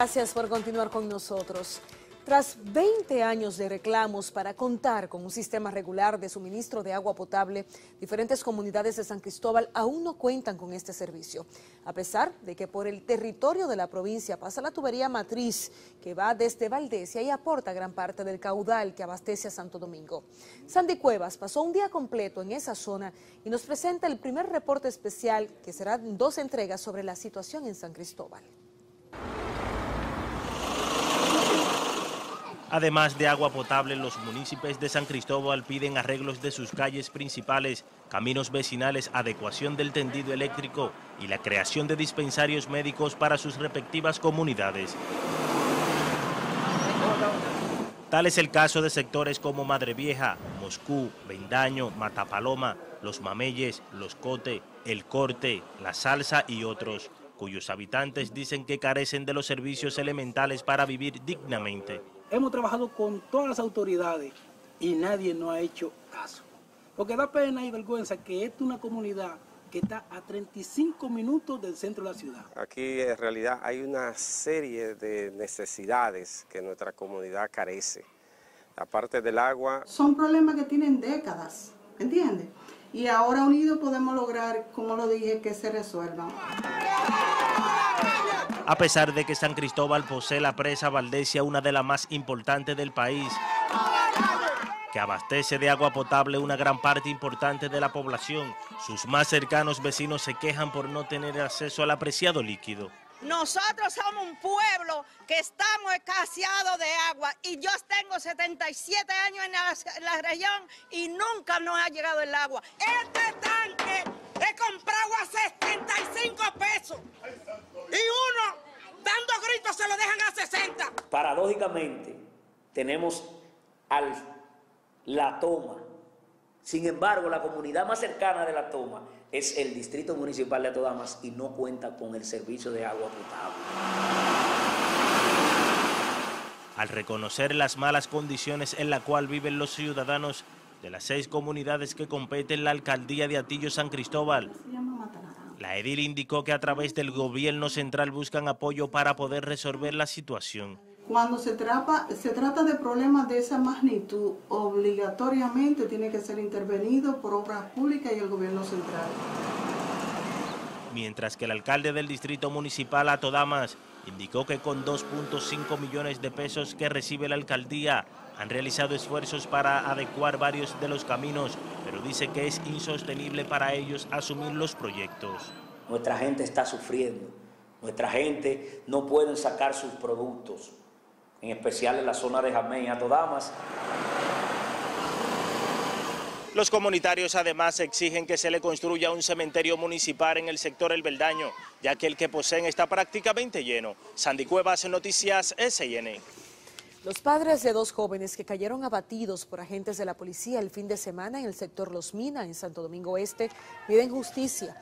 Gracias por continuar con nosotros. Tras 20 años de reclamos para contar con un sistema regular de suministro de agua potable, diferentes comunidades de San Cristóbal aún no cuentan con este servicio, a pesar de que por el territorio de la provincia pasa la tubería matriz que va desde Valdesia y aporta gran parte del caudal que abastece a Santo Domingo. Sandy Cuevas pasó un día completo en esa zona y nos presenta el primer reporte especial que será dos entregas sobre la situación en San Cristóbal. Además de agua potable, los municipios de San Cristóbal piden arreglos de sus calles principales, caminos vecinales, adecuación del tendido eléctrico y la creación de dispensarios médicos para sus respectivas comunidades. Tal es el caso de sectores como Madre Vieja, Moscú, Vendaño, Matapaloma, Los Mameyes, Los Cote, El Corte, La Salsa y otros, cuyos habitantes dicen que carecen de los servicios elementales para vivir dignamente hemos trabajado con todas las autoridades y nadie nos ha hecho caso. Porque da pena y vergüenza que esta es una comunidad que está a 35 minutos del centro de la ciudad. Aquí en realidad hay una serie de necesidades que nuestra comunidad carece. Aparte del agua... Son problemas que tienen décadas, ¿entiendes? Y ahora unidos podemos lograr, como lo dije, que se resuelvan. A pesar de que San Cristóbal posee la presa Valdesia, una de las más importantes del país, que abastece de agua potable una gran parte importante de la población, sus más cercanos vecinos se quejan por no tener acceso al apreciado líquido. Nosotros somos un pueblo que estamos escaseados de agua y yo tengo 77 años en la, la, región y nunca nos ha llegado el agua. Este tanque he comprado a 75 pesos y uno dando gritos se lo dejan a 60. Paradójicamente, tenemos al, la toma. Sin embargo, la comunidad más cercana de la toma es el Distrito Municipal de Atodamas y no cuenta con el servicio de agua potable. Al reconocer las malas condiciones en las cuales viven los ciudadanos de las seis comunidades que competen la alcaldía de Atillo San Cristóbal, la edil indicó que a través del gobierno central buscan apoyo para poder resolver la situación. Cuando se trata, se trata de problemas de esa magnitud, obligatoriamente tiene que ser intervenido por obras públicas y el gobierno central. Mientras que el alcalde del distrito municipal, Atodamas, indicó que con 2.5 millones de pesos que recibe la alcaldía, han realizado esfuerzos para adecuar varios de los caminos, pero dice que es insostenible para ellos asumir los proyectos. Nuestra gente está sufriendo, nuestra gente no puede sacar sus productos, en especial en la zona de Jamé y Atodamas. Los comunitarios además exigen que se le construya un cementerio municipal en el sector El Beldaño, ya que el que poseen está prácticamente lleno. Sandy Cuevas, Noticias SN. Los padres de dos jóvenes que cayeron abatidos por agentes de la policía el fin de semana en el sector Los Mina, en Santo Domingo Este, piden justicia.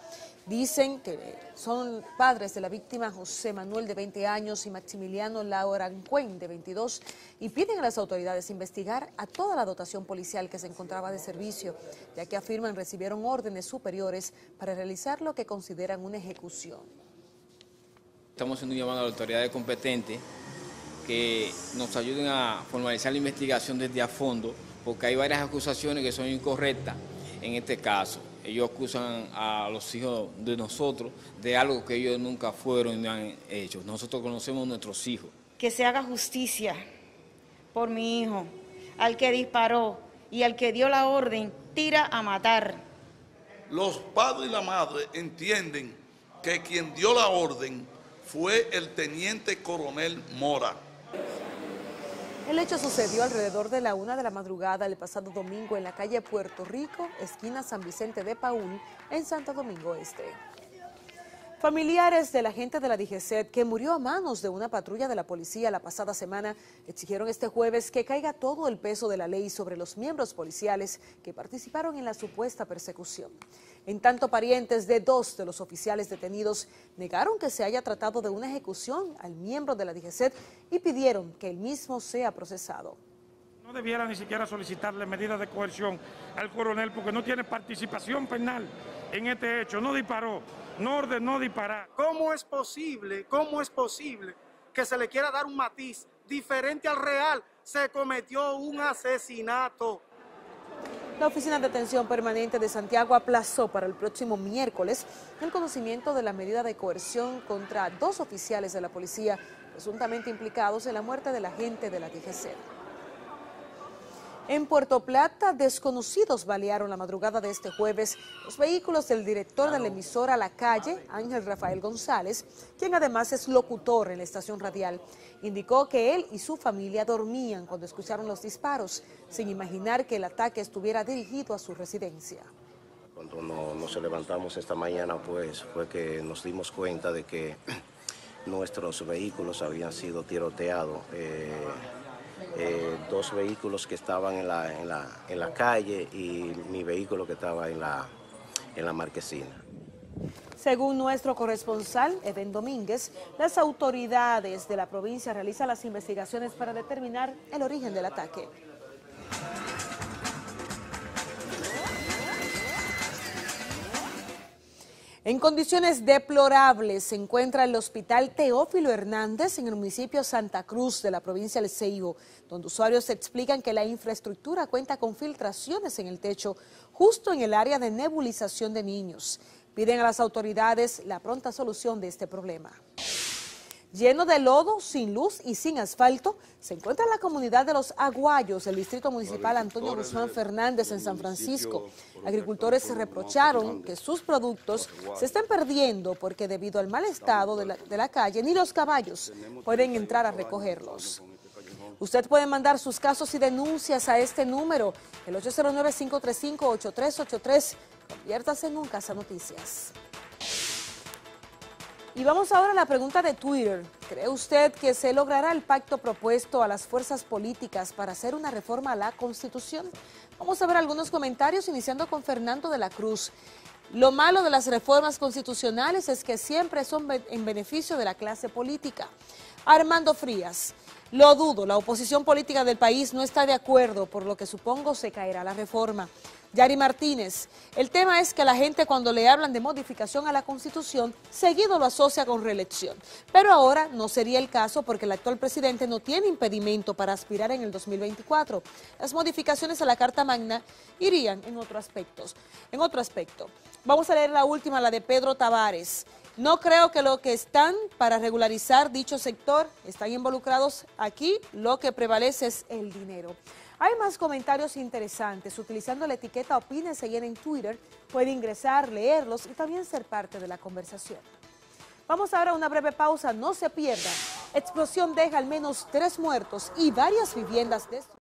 Dicen que son padres de la víctima José Manuel de 20 años y Maximiliano Laurancuen de 22 y piden a las autoridades investigar a toda la dotación policial que se encontraba de servicio, ya que afirman recibieron órdenes superiores para realizar lo que consideran una ejecución. Estamos haciendo un llamado a las autoridades competentes que nos ayuden a formalizar la investigación desde a fondo, porque hay varias acusaciones que son incorrectas en este caso. Ellos acusan a los hijos de nosotros de algo que ellos nunca fueron y no han hecho. Nosotros conocemos a nuestros hijos. Que se haga justicia por mi hijo, al que disparó y al que dio la orden, tira a matar. Los padres y la madre entienden que quien dio la orden fue el teniente coronel Mora. El hecho sucedió alrededor de la una de la madrugada el pasado domingo en la calle Puerto Rico, esquina San Vicente de Paúl, en Santo Domingo Este. Familiares del agente de la DGCET que murió a manos de una patrulla de la policía la pasada semana exigieron este jueves que caiga todo el peso de la ley sobre los miembros policiales que participaron en la supuesta persecución. En tanto, parientes de dos de los oficiales detenidos negaron que se haya tratado de una ejecución al miembro de la DGCET y pidieron que el mismo sea procesado. No debiera ni siquiera solicitarle medidas de coerción al coronel porque no tiene participación penal en este hecho, no disparó, no ordenó disparar. ¿Cómo es posible, cómo es posible que se le quiera dar un matiz diferente al real, se cometió un asesinato. La Oficina de Atención Permanente de Santiago aplazó para el próximo miércoles el conocimiento de la medida de coerción contra dos oficiales de la policía presuntamente implicados en la muerte del agente de la DGC. En Puerto Plata, desconocidos balearon la madrugada de este jueves los vehículos del director de la emisora La Calle, Ángel Rafael González, quien además es locutor en la estación radial. Indicó que él y su familia dormían cuando escucharon los disparos, sin imaginar que el ataque estuviera dirigido a su residencia. Cuando nos levantamos esta mañana, pues fue que nos dimos cuenta de que nuestros vehículos habían sido tiroteados. Eh, eh, dos vehículos que estaban en la, en, la, en la, calle y mi vehículo que estaba en la, en la marquesina. Según nuestro corresponsal, Eden Domínguez, las autoridades de la provincia realizan las investigaciones para determinar el origen del ataque. En condiciones deplorables se encuentra el Hospital Teófilo Hernández en el municipio Santa Cruz de la provincia de Seibo, donde usuarios explican que la infraestructura cuenta con filtraciones en el techo justo en el área de nebulización de niños. Piden a las autoridades la pronta solución de este problema. Lleno de lodo, sin luz y sin asfalto, se encuentra la comunidad de los Aguayos, del Distrito Municipal Antonio Guzmán Fernández en San Francisco. Agricultores se reprocharon que sus productos se están perdiendo porque debido al mal estado de la, de la calle, ni los caballos pueden entrar a recogerlos. Usted puede mandar sus casos y denuncias a este número, el 809-535-8383. Conviértase en un Casa Noticias. Y vamos ahora a la pregunta de Twitter. ¿Cree usted que se logrará el pacto propuesto a las fuerzas políticas para hacer una reforma a la Constitución? Vamos a ver algunos comentarios, iniciando con Fernando de la Cruz. Lo malo de las reformas constitucionales es que siempre son en beneficio de la clase política. Armando Frías. Lo dudo, la oposición política del país no está de acuerdo, por lo que supongo se caerá la reforma. Yari Martínez, el tema es que la gente cuando le hablan de modificación a la Constitución, seguido lo asocia con reelección. Pero ahora no sería el caso porque el actual presidente no tiene impedimento para aspirar en el 2024. Las modificaciones a la Carta Magna irían en otros aspectos. En otro aspecto, vamos a leer la última, la de Pedro Tavares. No creo que lo que están para regularizar dicho sector están involucrados aquí, lo que prevalece es el dinero. Hay más comentarios interesantes. Utilizando la etiqueta Opínese en Twitter, puede ingresar, leerlos y también ser parte de la conversación. Vamos ahora a una breve pausa, no se pierdan. Explosión deja al menos tres muertos y varias viviendas destruidas.